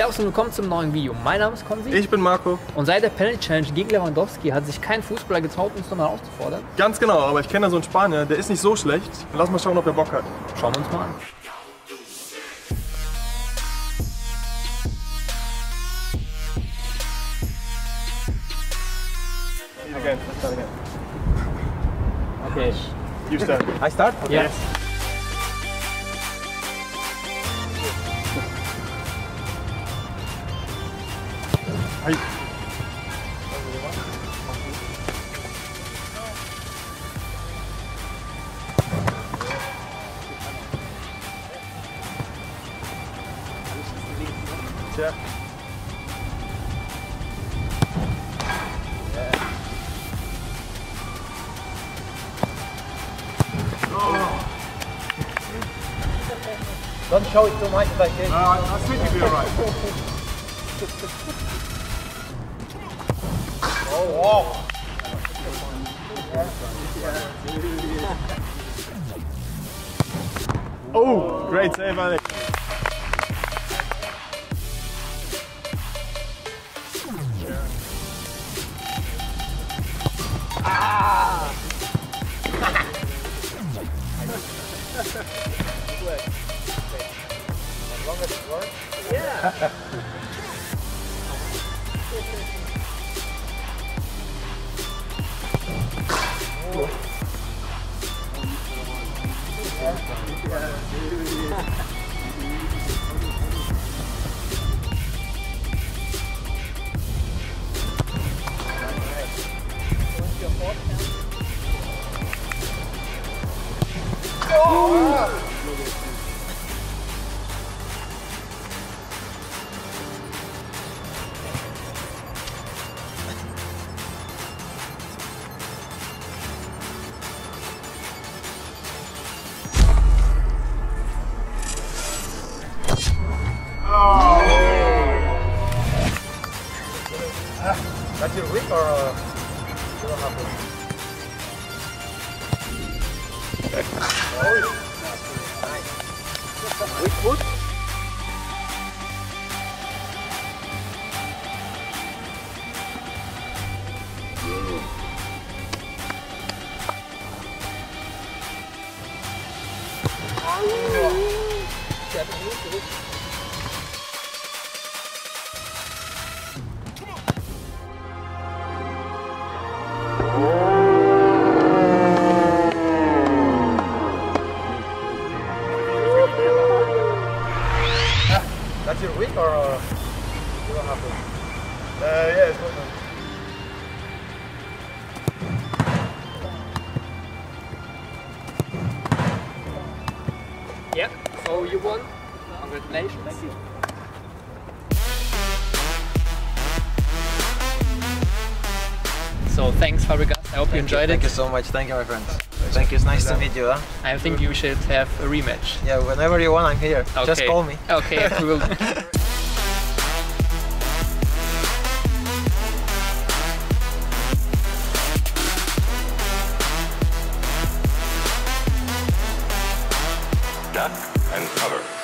Servus und willkommen zum neuen Video. Mein Name ist Konzi. Ich bin Marco. Und seit der Penalty Challenge gegen Lewandowski hat sich kein Fußballer getraut, uns nochmal aufzufordern. Ganz genau, aber ich kenne da so einen Spanier, der ist nicht so schlecht. Lass mal schauen, ob er Bock hat. Schauen wir uns mal an. Again, start again. Okay. You start. I start? Yes. Hi. Tja. Don't show it too much like this. I think you'll be alright. Oh, great save, Alex. Ah. Yeah. Your weak or uh, you don't have to? Weak foot? That's weak or uh, you don't have to? Uh, yeah, it's good. Yep. So you won. Congratulations. So thanks Fabregas. I hope you enjoyed Thank it. Thank you so much. Thank you, my friends. Thank you. It's nice to meet you. Huh? I think you should have a rematch. Yeah, whenever you want, I'm here. Just call me. Okay, we will. duck and cover.